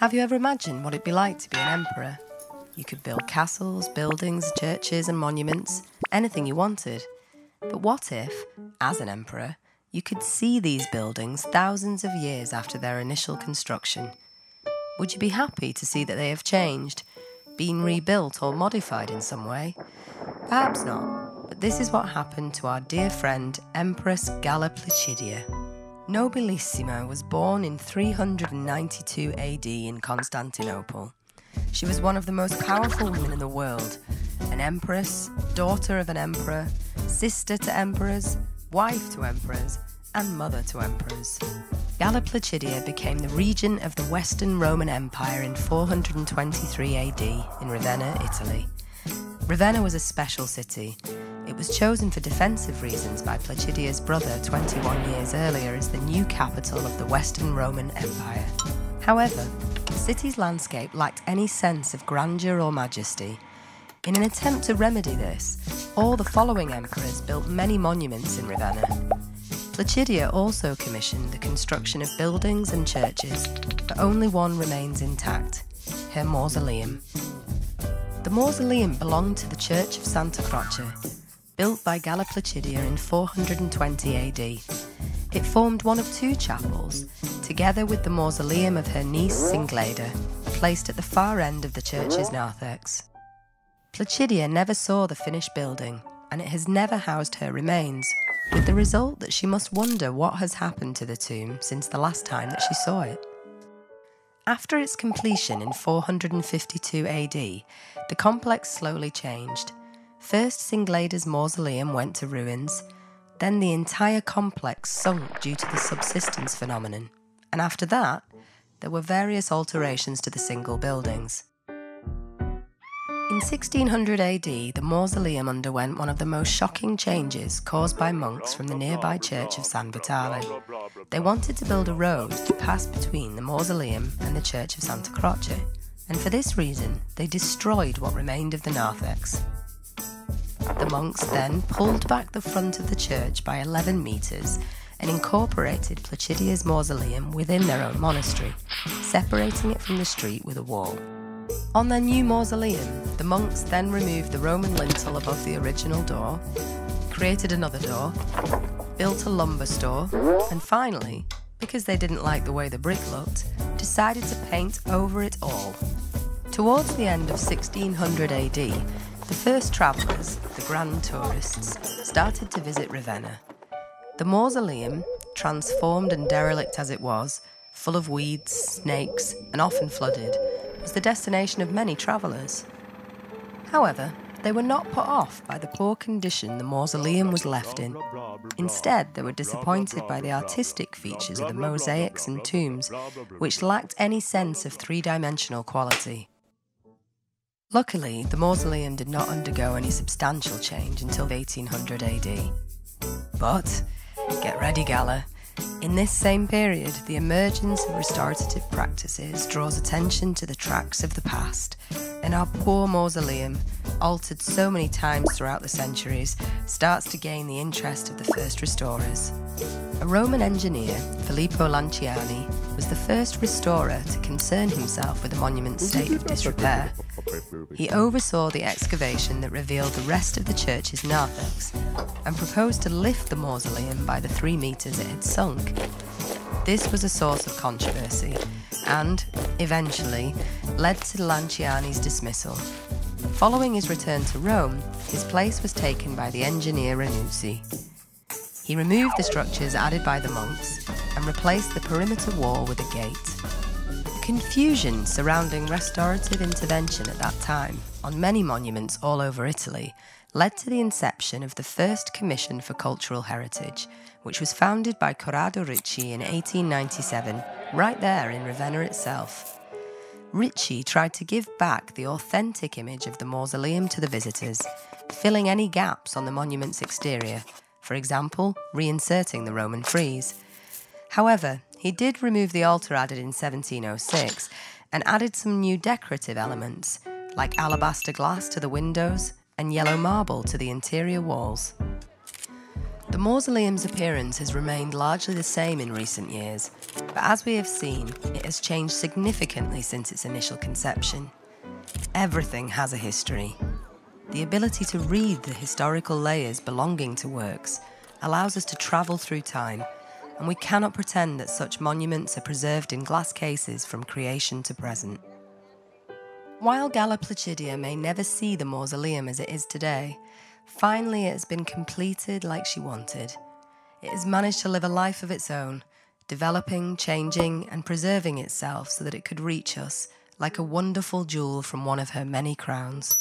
Have you ever imagined what it'd be like to be an emperor? You could build castles, buildings, churches, and monuments, anything you wanted. But what if, as an emperor, you could see these buildings thousands of years after their initial construction? Would you be happy to see that they have changed, been rebuilt or modified in some way? Perhaps not, but this is what happened to our dear friend Empress Galla Placidia. Nobilissima was born in 392 AD in Constantinople. She was one of the most powerful women in the world an empress, daughter of an emperor, sister to emperors, wife to emperors, and mother to emperors. Galla Placidia became the regent of the Western Roman Empire in 423 AD in Ravenna, Italy. Ravenna was a special city. It was chosen for defensive reasons by Placidia's brother 21 years earlier as the new capital of the Western Roman Empire. However, the city's landscape lacked any sense of grandeur or majesty. In an attempt to remedy this, all the following emperors built many monuments in Ravenna. Placidia also commissioned the construction of buildings and churches, but only one remains intact her mausoleum. The mausoleum belonged to the Church of Santa Croce, built by Galla Placidia in 420 AD. It formed one of two chapels, together with the mausoleum of her niece Singlada, placed at the far end of the church's narthex. Placidia never saw the finished building, and it has never housed her remains, with the result that she must wonder what has happened to the tomb since the last time that she saw it. After its completion in 452 AD, the complex slowly changed. First, Singlada's mausoleum went to ruins, then the entire complex sunk due to the subsidence phenomenon, and after that, there were various alterations to the single buildings. In 1600 AD, the mausoleum underwent one of the most shocking changes caused by monks from the nearby church of San Vitale. They wanted to build a road to pass between the mausoleum and the church of Santa Croce, and for this reason, they destroyed what remained of the narthex. The monks then pulled back the front of the church by 11 metres and incorporated Placidia's mausoleum within their own monastery, separating it from the street with a wall. On their new mausoleum, the monks then removed the Roman lintel above the original door, created another door, built a lumber store, and finally, because they didn't like the way the brick looked, decided to paint over it all. Towards the end of 1600 AD, the first travellers, the grand tourists, started to visit Ravenna. The mausoleum, transformed and derelict as it was, full of weeds, snakes, and often flooded, was the destination of many travellers. However, they were not put off by the poor condition the mausoleum was left in. Instead, they were disappointed by the artistic features of the mosaics and tombs, which lacked any sense of three dimensional quality. Luckily, the mausoleum did not undergo any substantial change until 1800 AD. But, get ready, Galla, in this same period, the emergence of restorative practices draws attention to the tracks of the past, and our poor mausoleum, altered so many times throughout the centuries, starts to gain the interest of the first restorers. A Roman engineer, Filippo Lanciani, was the first restorer to concern himself with the monument's state of disrepair. He oversaw the excavation that revealed the rest of the church's narthex and proposed to lift the mausoleum by the three metres it had sunk. This was a source of controversy and, eventually, led to Lanciani's dismissal. Following his return to Rome, his place was taken by the engineer Ranuzzi. He removed the structures added by the monks and replaced the perimeter wall with a gate confusion surrounding restorative intervention at that time on many monuments all over Italy led to the inception of the first Commission for Cultural Heritage, which was founded by Corrado Ricci in 1897, right there in Ravenna itself. Ricci tried to give back the authentic image of the mausoleum to the visitors, filling any gaps on the monument's exterior, for example, reinserting the Roman frieze. However, he did remove the altar added in 1706 and added some new decorative elements, like alabaster glass to the windows and yellow marble to the interior walls. The mausoleum's appearance has remained largely the same in recent years, But as we have seen, it has changed significantly since its initial conception. Everything has a history. The ability to read the historical layers belonging to works allows us to travel through time, and we cannot pretend that such monuments are preserved in glass cases from creation to present. While Galla Placidia may never see the mausoleum as it is today, finally it has been completed like she wanted. It has managed to live a life of its own, developing, changing, and preserving itself so that it could reach us like a wonderful jewel from one of her many crowns.